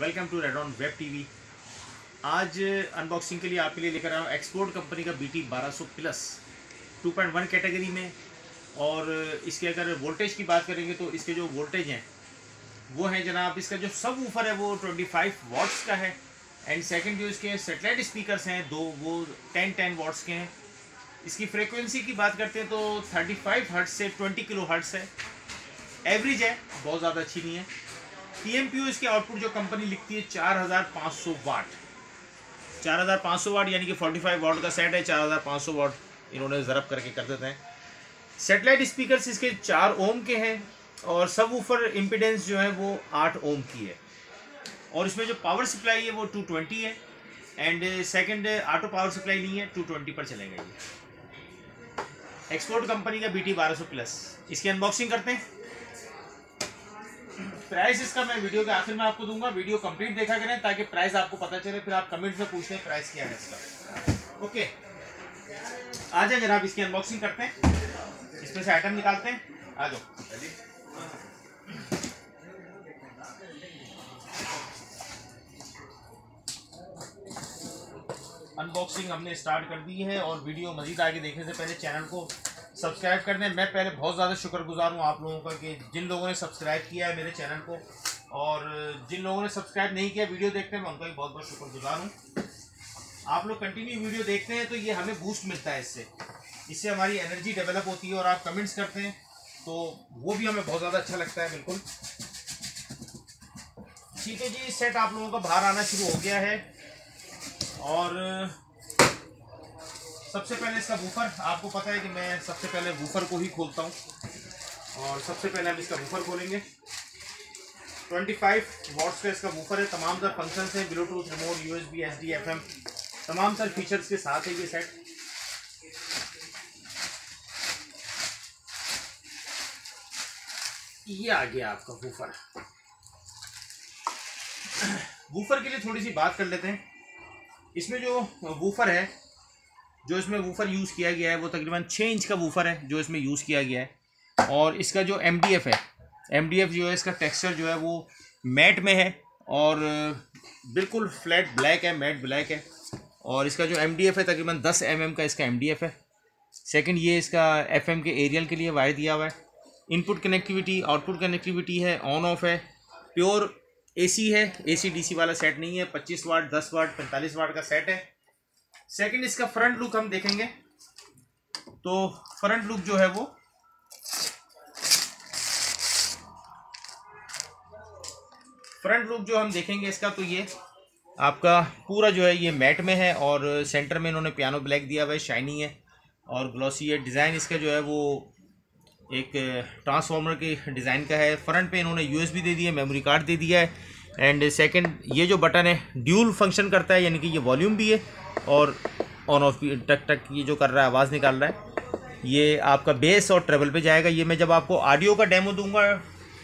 Welcome to Radon web TV आज unboxing के लिए आपके लिए लेकर आया हूँ एक्सपोर्ट कंपनी का बी टी बारह प्लस 2.1 कैटेगरी में। और इसके अगर वोल्टेज की बात करेंगे तो इसके जो वोल्टेज हैं, वो हैं जनाब, इसका जो सब ऊफर है वो 25 वाट्स का है। एंड सेकंड जो इसके सेटेलाइट स्पीकर्स हैं, दो वो 10 10 वाट्स के हैं। इसकी फ्रीक्वेंसी की बात करते हैं तो 35 हर्ट्ज से 20 किलो हर्ट्स है। एवरेज है, बहुत ज़्यादा अच्छी नहीं है। टी इसके आउटपुट जो कंपनी लिखती है 4500 वाट 4500 वाट यानी कि 45 वाट का सेट है 4500 वाट इन्होंने ज़रब करके कर देते हैं। सेटेलाइट स्पीकर्स इसके चार ओम के हैं और सब ऊपर इम्पिडेंस जो है वो आठ ओम की है। और इसमें जो पावर सप्लाई है वो 220 है and second auto power supply नहीं है 220 पर चलेगा ये एक्सपोर्ट कंपनी का बी टी बारह सौ प्लस इसकी अनबॉक्सिंग करते हैं। प्राइस इसका मैं वीडियो के आखिर में आपको दूँगा वीडियो कंप्लीट देखा करें ताकि प्राइस आपको पता चले, फिर आप कमेंट में पूछ लें प्राइस क्या है इसका। ओके आ जाए जनाब, इसकी अनबॉक्सिंग करते हैं। इसमें से आइटम निकालते हैं। आ जाओ। अनबॉक्सिंग हमने स्टार्ट कर दी है और वीडियो मजीद आगे देखने से पहले चैनल को सब्सक्राइब कर दें मैं पहले बहुत ज़्यादा शुक्रगुजार हूँ आप लोगों का कि जिन लोगों ने सब्सक्राइब किया है मेरे चैनल को और जिन लोगों ने सब्सक्राइब नहीं किया वीडियो देखते हैं मैं, उनका भी बहुत बहुत शुक्रगुजार हूँ। आप लोग कंटिन्यू वीडियो देखते हैं तो ये हमें बूस्ट मिलता है इससे। इससे हमारी एनर्जी डेवलप होती है और आप कमेंट्स करते हैं तो वो भी हमें बहुत ज़्यादा अच्छा लगता है, बिल्कुल। ठीक है जी सेट आप लोगों का बाहर आना शुरू हो गया है और सबसे पहले इसका वूफर आपको पता है कि मैं सबसे पहले वूफर को ही खोलता हूँ। और सबसे पहले हम इसका वूफर खोलेंगे। 25 वॉट्स का इसका वूफर है, तमाम सर फ़ंक्शंस हैं Bluetooth remote USB SD FM तमाम सर फीचर्स के साथ है ये सेट ये आ गया आपका वूफर वूफर के लिए थोड़ी सी बात कर लेते हैं। इसमें जो वूफर है जो इसमें वूफर यूज़ किया गया है, वो तकरीबन छः इंच का वूफर है जो इसमें यूज़ किया गया है। और इसका जो एमडीएफ है एमडीएफ जो है, इसका टेक्सचर जो है वो मैट में है और बिल्कुल फ्लैट ब्लैक है मैट ब्लैक है। और इसका जो एमडीएफ है, तकरीबन दस एम का इसका एमडीएफ है। सेकंड ये इसका एफएम के एरियल के लिए वायर दिया हुआ है। इनपुट कनेक्टिविटी आउटपुट कनेक्टिविटी है ऑन ऑफ़ है। प्योर एसी है एसी डीसी वाला सेट नहीं है। पच्चीस वाट दस वाट पैंतालीस वाट का सेट है। सेकंड इसका फ्रंट लुक हम देखेंगे। तो फ्रंट लुक जो है वो फ्रंट लुक जो हम देखेंगे इसका तो ये आपका पूरा जो है ये मैट में है और सेंटर में इन्होंने पियानो ब्लैक दिया हुआ है शाइनी है और ग्लॉसी है। डिज़ाइन इसका जो है वो एक ट्रांसफार्मर के डिज़ाइन का है। फ्रंट पे इन्होंने यूएसबी दे दिया मेमोरी कार्ड दे दिया है। एंड सेकंड ये जो बटन है ड्यूल फ़ंक्शन करता है, यानी कि ये वॉल्यूम भी है, और ऑन ऑफ़ भी, टक टक ये जो कर रहा है, आवाज़ निकाल रहा है, ये आपका बेस और ट्रेवल पे जाएगा। ये मैं जब आपको ऑडियो का डेमो दूँगा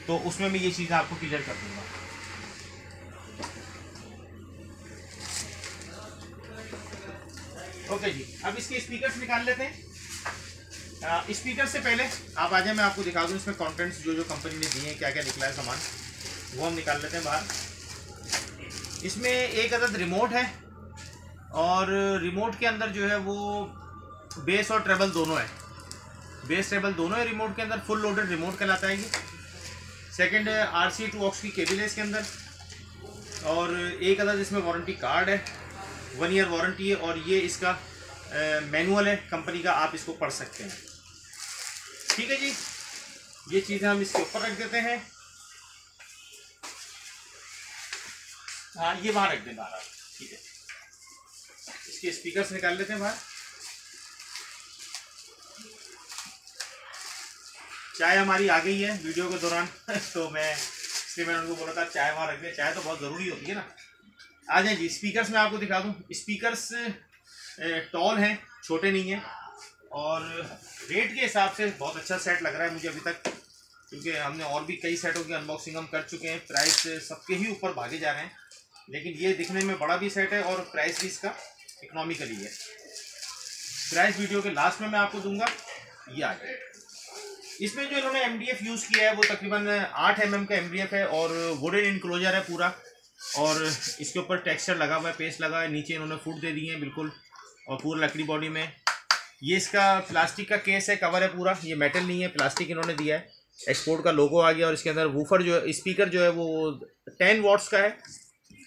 तो उसमें मैं ये चीज़ आपको क्लियर कर दूँगा। ओके जी, अब इसके स्पीकर्स निकाल लेते हैं। स्पीकर से पहले आप आ जाए, मैं आपको दिखा दूँ इसमें कंटेंट्स जो जो कंपनी ने दिए हैं क्या क्या निकला है सामान। वो हम निकाल लेते हैं बाहर। इसमें एक अदद रिमोट है और रिमोट के अंदर जो है वो बेस और ट्रेबल दोनों है। बेस ट्रेबल दोनों है रिमोट के अंदर फुल लोडेड रिमोट कहलाता है ये। सेकेंड है आर सी टू ऑक्स की केबल है इसके अंदर। और एक अदद इसमें वारंटी कार्ड है। वन ईयर वारंटी है और ये इसका मैनुअल है। कंपनी का आप इसको पढ़ सकते हैं। ठीक है जी। ये चीज़ें हम इसके ऊपर रख देते हैं। हाँ ये वहाँ रख दें बाहर ठीक है। इसके स्पीकर्स निकाल लेते हैं बाहर। चाय हमारी आ गई है वीडियो के दौरान। तो मैं, इसलिए मैंने उनको बोला था, चाय वहाँ रख दें। चाय तो बहुत ज़रूरी होती है ना। आ जाए जी स्पीकर्स मैं आपको दिखा दूँ। स्पीकर्स टॉल हैं, छोटे नहीं हैं। और रेट के हिसाब से बहुत अच्छा सेट लग रहा है मुझे अभी तक। क्योंकि हमने और भी कई सेटों की अनबॉक्सिंग हम कर चुके हैं। प्राइस सबके ही ऊपर भागे जा रहे हैं। लेकिन ये दिखने में बड़ा भी सेट है और प्राइस भी इसका इकोनॉमिकली है। प्राइस वीडियो के लास्ट में मैं आपको दूँगा, ये आ जाए इसमें जो इन्होंने एमडीएफ यूज़ किया है, वो तकरीबन आठ एम का एमडीएफ है और वुडन इनक्लोजर है पूरा। और इसके ऊपर टेक्सचर लगा हुआ है पेस्ट लगा है, नीचे इन्होंने फूट दे दिए हैं, बिल्कुल। और पूरा लकड़ी बॉडी में। ये इसका प्लास्टिक का केस है कवर है पूरा। ये मेटल नहीं है प्लास्टिक इन्होंने दिया है। एक्सपोर्ट का लोगो आ गया और इसके अंदर वूफर जो है, स्पीकर जो है वो टेन वॉट्स का है।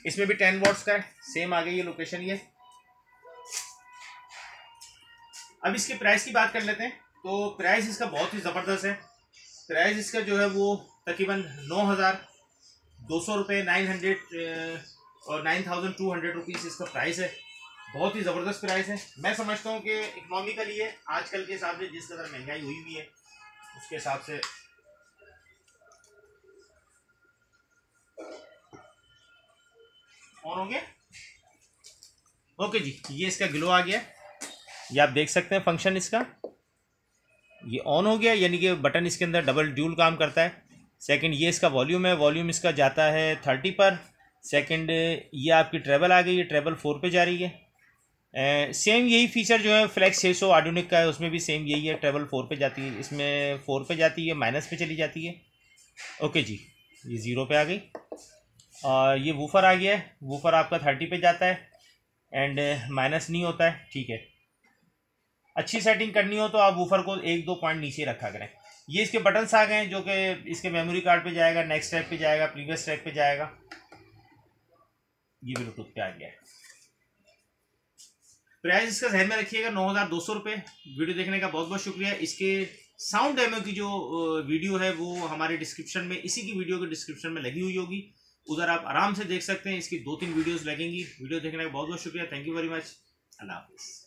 इसमें भी टेन वॉट्स का है। सेम आ गई ये लोकेशन ये। अब इसके प्राइस की बात कर लेते हैं। तो प्राइस इसका बहुत ही ज़बरदस्त है। प्राइस इसका जो है वो तकरीबन नौ हज़ार दो सौ रुपये नाइन हंड्रेड और nine thousand two hundred rupees इसका प्राइस है। बहुत ही ज़बरदस्त प्राइस है। मैं समझता हूँ कि इकनॉमिकली है आजकल के हिसाब से जिस कदर महँगाई हुई हुई है, उसके हिसाब से ऑन हो ओके जी, ये इसका ग्लो आ गया। ये आप देख सकते हैं फ़ंक्शन इसका। ये ऑन हो गया, यानी कि बटन इसके अंदर डबल ड्यूल काम करता है। सेकंड ये इसका वॉल्यूम है वॉल्यूम इसका जाता है थर्टी पर। सेकंड ये आपकी ट्रेवल आ गई है ट्रेवल फोर पे जा रही है। सेम यही फीचर जो है फ्लैक्स छः सौ आडोनिक का है, उसमें भी सेम यही है ट्रेवल फोर पे जाती है। इसमें फोर पे जाती है माइनस पे चली जाती है। ओके जी, ये ज़ीरो पे आ गई। और ये वूफर आ गया है। वूफर आपका थर्टी पे जाता है। एंड माइनस नहीं होता है। ठीक है। अच्छी सेटिंग करनी हो तो आप वूफर को एक दो पॉइंट नीचे रखा करें। ये इसके बटन्स आ गए हैं जो कि इसके मेमोरी कार्ड पे जाएगा नेक्स्ट स्टेप पे जाएगा प्रीवियस स्टेप पे जाएगा। ये ब्लूटूथ पे आ गया है। प्राइस इसका जहन में रखिएगा, नौ हज़ार दो सौ रुपये वीडियो देखने का बहुत बहुत शुक्रिया। इसके साउंड डेमो की जो वीडियो है वो हमारे डिस्क्रिप्शन में, इसी की वीडियो के डिस्क्रिप्शन में लगी हुई होगी। उधर आप आराम से देख सकते हैं। इसकी दो तीन वीडियोस लगेंगी। वीडियो देखने का बहुत बहुत शुक्रिया। थैंक यू वेरी मच अल्लाह हाफिज़।